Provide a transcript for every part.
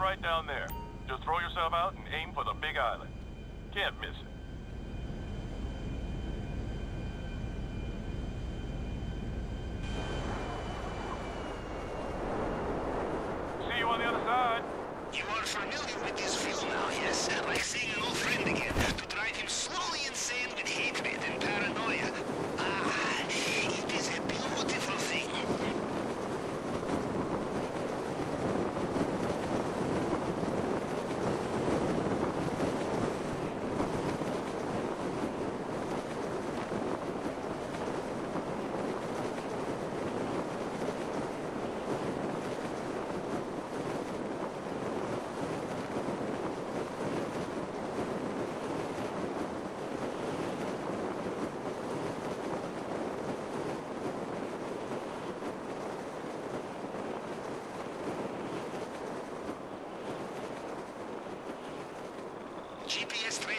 right down there. Just throw yourself out and aim for the big island. Can't miss it.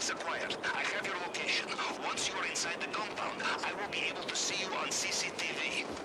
acquired. Uh, I have your location. Once you are inside the compound, I will be able to see you on CCTV.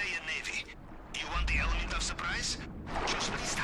Navy. You want the element of surprise? Just please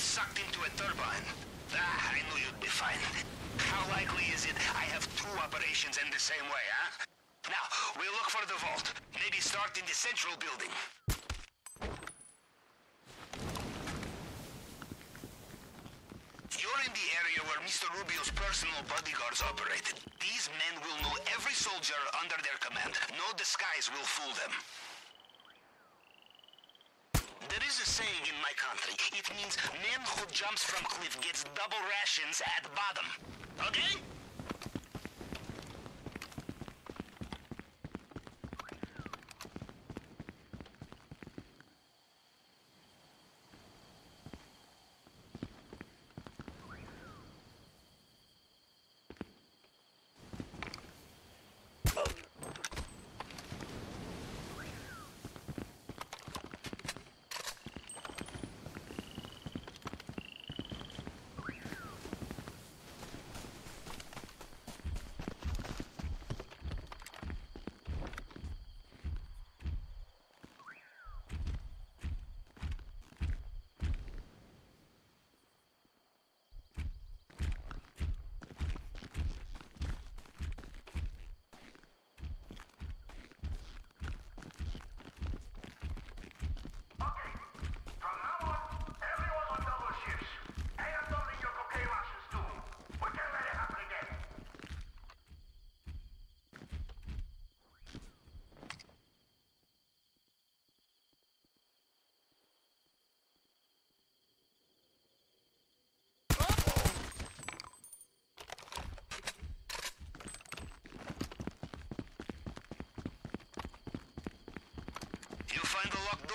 get sucked into a turbine. Ah, I knew you'd be fine. How likely is it I have two operations in the same way, huh? Now, we'll look for the vault. Maybe start in the central building. You're in the area where Mr. Rubio's personal bodyguards operated. These men will know every soldier under their command. No disguise will fool them. There is a saying in my country. It means man who jumps from cliff gets double rations at bottom. Okay?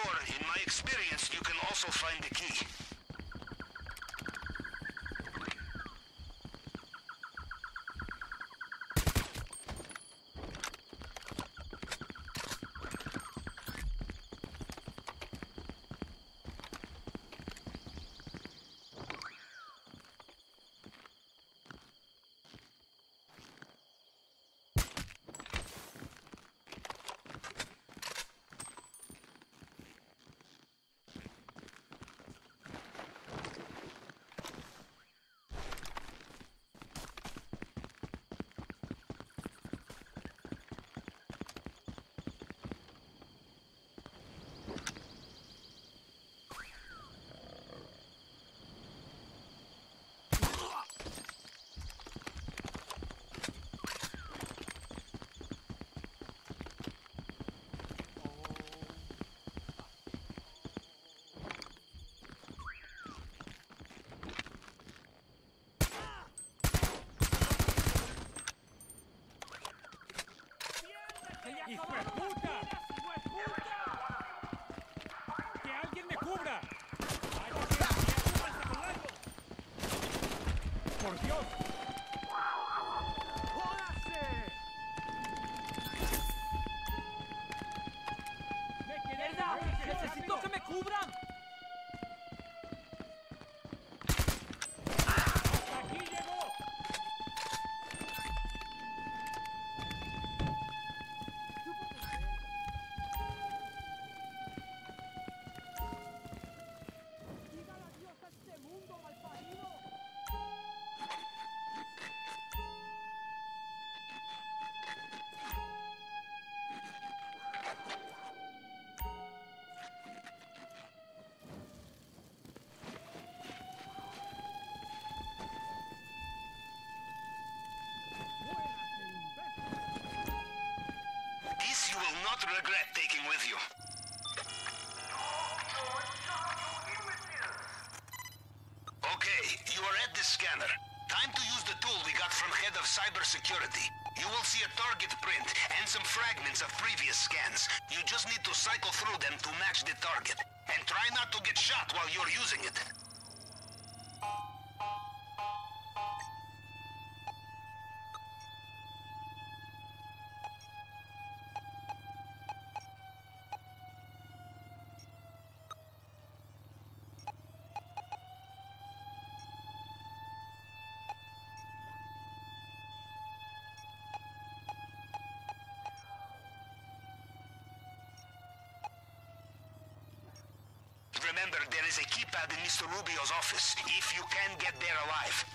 Door. In my experience, you can also find the key. Regret taking with you. Okay, you are at the scanner. time to use the tool we got from head of cybersecurity. You will see a target print and some fragments of previous scans. You just need to cycle through them to match the target. And try not to get shot while you're using it. If you can get there alive.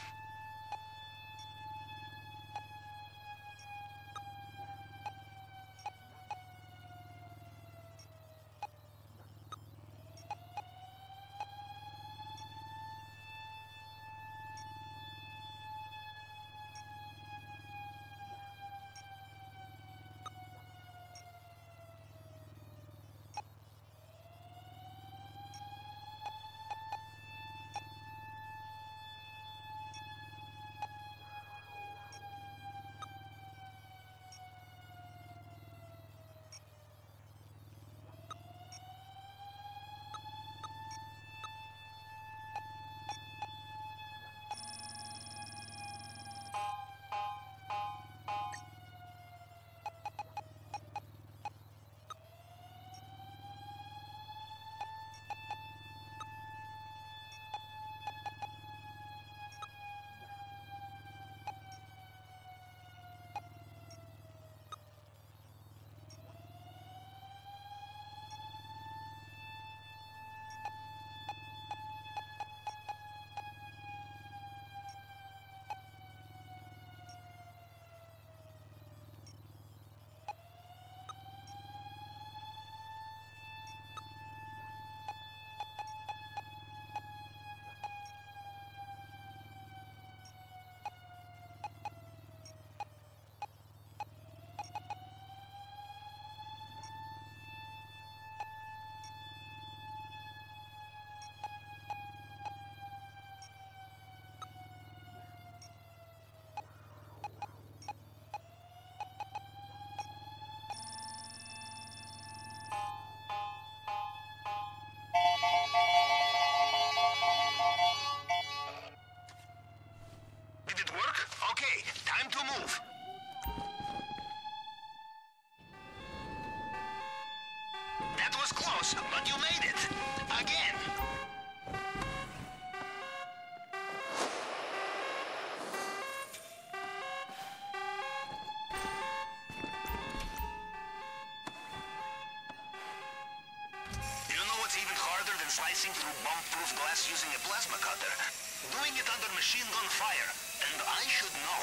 Slicing through bomb-proof glass using a plasma cutter? Doing it under machine gun fire. And I should know.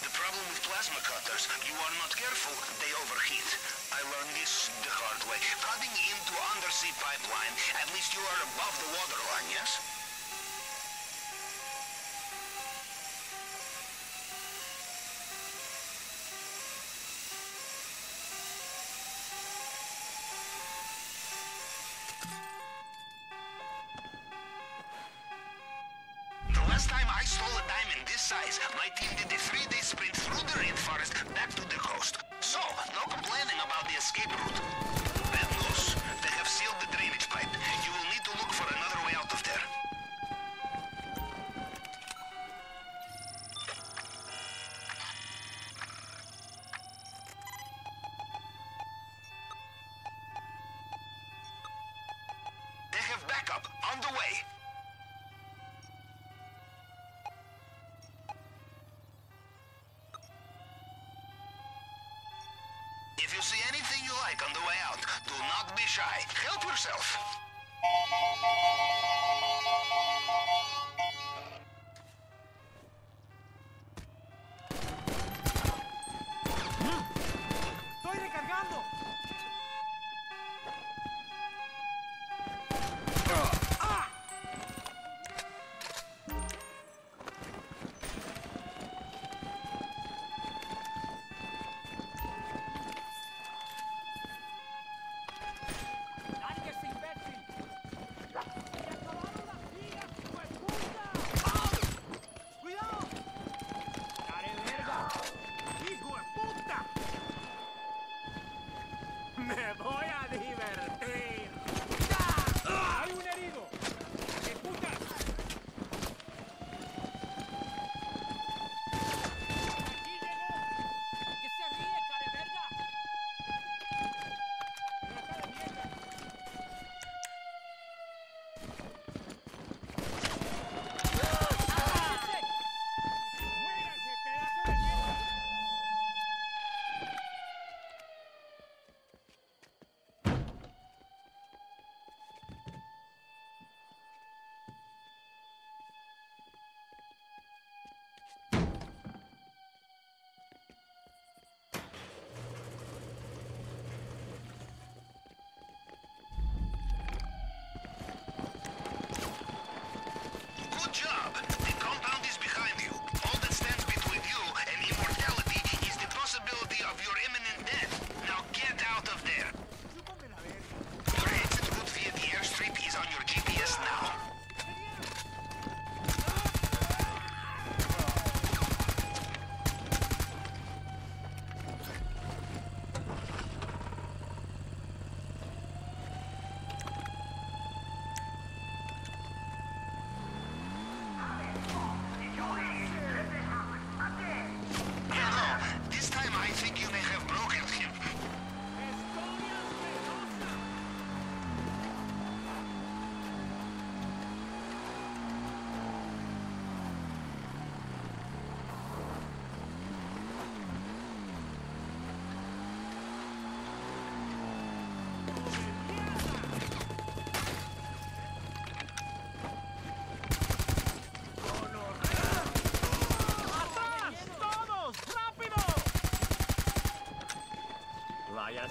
The problem with plasma cutters, you are not careful, they overheat. I learned this the hard way. Cutting into undersea pipeline, at least you are above the waterline, yes? Backup on the way. If you see anything you like on the way out, do not be shy. Help yourself.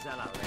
A la verga.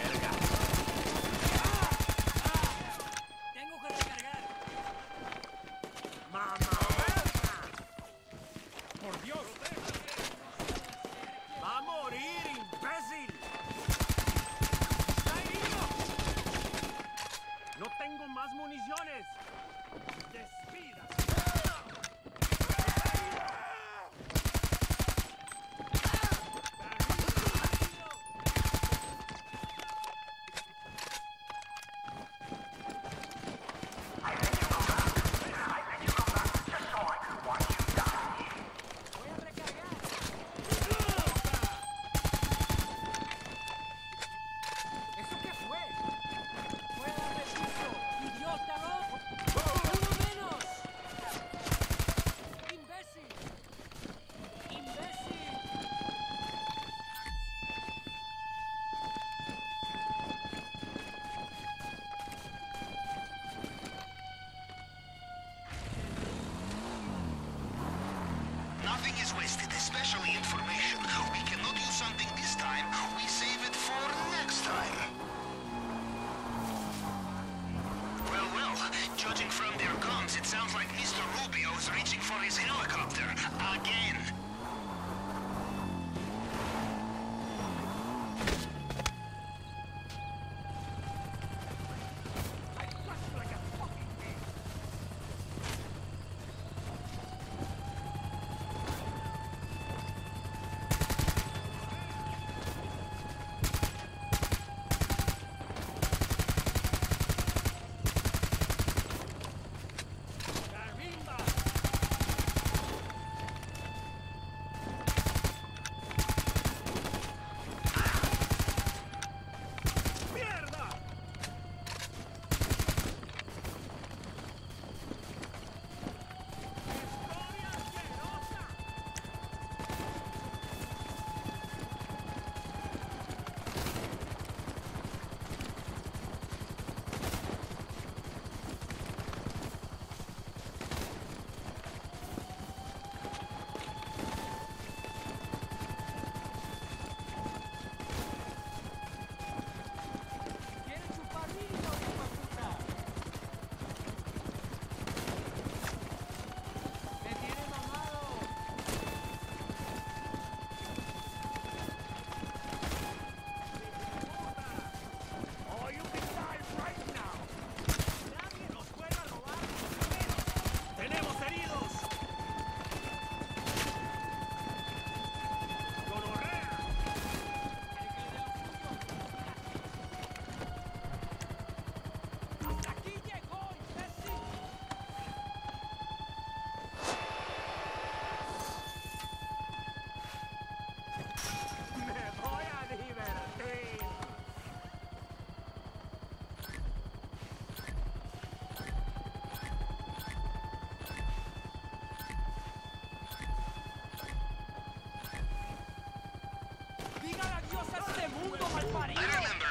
Malparido! I remember,